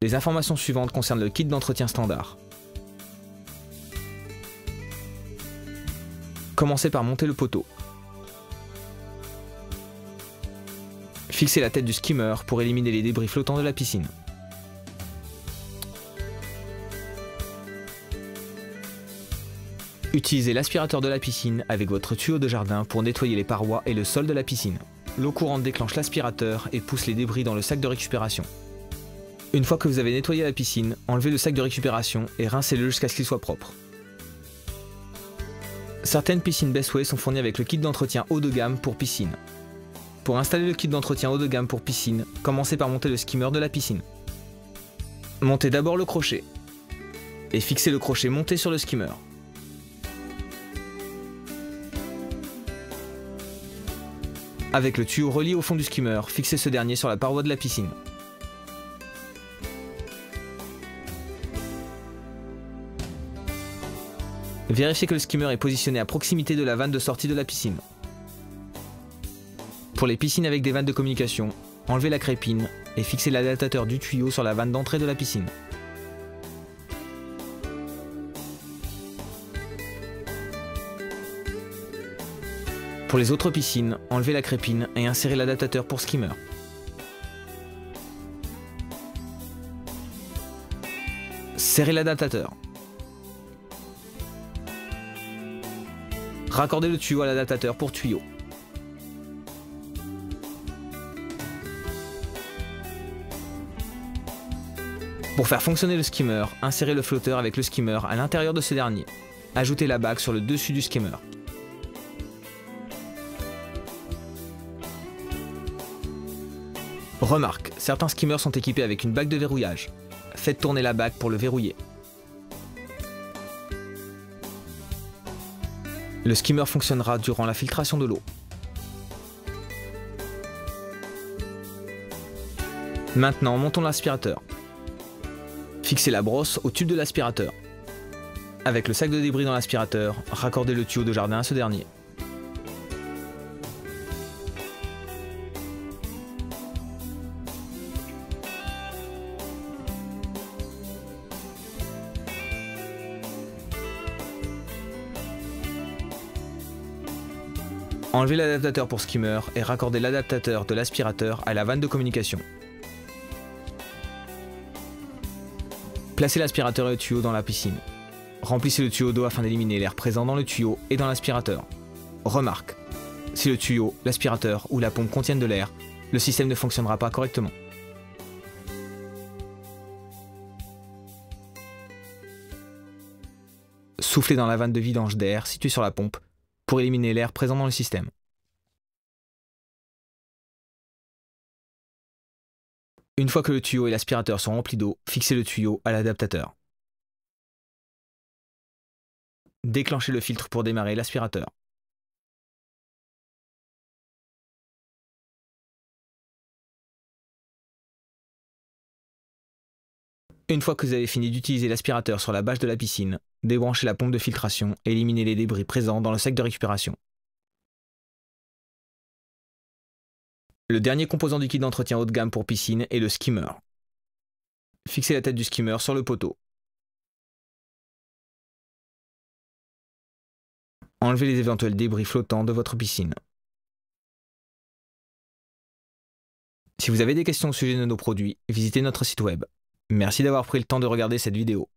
Les informations suivantes concernent le kit d'entretien standard. Commencez par monter le poteau. Fixez la tête du skimmer pour éliminer les débris flottants de la piscine. Utilisez l'aspirateur de la piscine avec votre tuyau de jardin pour nettoyer les parois et le sol de la piscine. L'eau courante déclenche l'aspirateur et pousse les débris dans le sac de récupération. Une fois que vous avez nettoyé la piscine, enlevez le sac de récupération et rincez-le jusqu'à ce qu'il soit propre. Certaines piscines Bestway sont fournies avec le kit d'entretien haut de gamme pour piscine. Pour installer le kit d'entretien haut de gamme pour piscine, commencez par monter le skimmer de la piscine. Montez d'abord le crochet et fixez le crochet monté sur le skimmer. Avec le tuyau relié au fond du skimmer, fixez ce dernier sur la paroi de la piscine. Vérifiez que le skimmer est positionné à proximité de la vanne de sortie de la piscine. Pour les piscines avec des vannes de communication, enlevez la crépine et fixez l'adaptateur du tuyau sur la vanne d'entrée de la piscine. Pour les autres piscines, enlevez la crépine et insérez l'adaptateur pour skimmer. Serrez l'adaptateur. Raccordez le tuyau à l'adaptateur pour tuyau. Pour faire fonctionner le skimmer, insérez le flotteur avec le skimmer à l'intérieur de ce dernier. Ajoutez la bague sur le dessus du skimmer. Remarque, certains skimmers sont équipés avec une bague de verrouillage. Faites tourner la bague pour le verrouiller. Le skimmer fonctionnera durant la filtration de l'eau. Maintenant, montons l'aspirateur. Fixez la brosse au tube de l'aspirateur. Avec le sac de débris dans l'aspirateur, raccordez le tuyau de jardin à ce dernier. Enlevez l'adaptateur pour skimmer et raccordez l'adaptateur de l'aspirateur à la vanne de communication. Placez l'aspirateur et le tuyau dans la piscine. Remplissez le tuyau d'eau afin d'éliminer l'air présent dans le tuyau et dans l'aspirateur. Remarque, si le tuyau, l'aspirateur ou la pompe contiennent de l'air, le système ne fonctionnera pas correctement. Soufflez dans la vanne de vidange d'air située sur la pompe pour éliminer l'air présent dans le système. Une fois que le tuyau et l'aspirateur sont remplis d'eau, fixez le tuyau à l'adaptateur. Déclenchez le filtre pour démarrer l'aspirateur. Une fois que vous avez fini d'utiliser l'aspirateur sur la bâche de la piscine, débranchez la pompe de filtration et éliminez les débris présents dans le sac de récupération. Le dernier composant du kit d'entretien haut de gamme pour piscine est le skimmer. Fixez la tête du skimmer sur le poteau. Enlevez les éventuels débris flottants de votre piscine. Si vous avez des questions au sujet de nos produits, visitez notre site web Merci d'avoir pris le temps de regarder cette vidéo.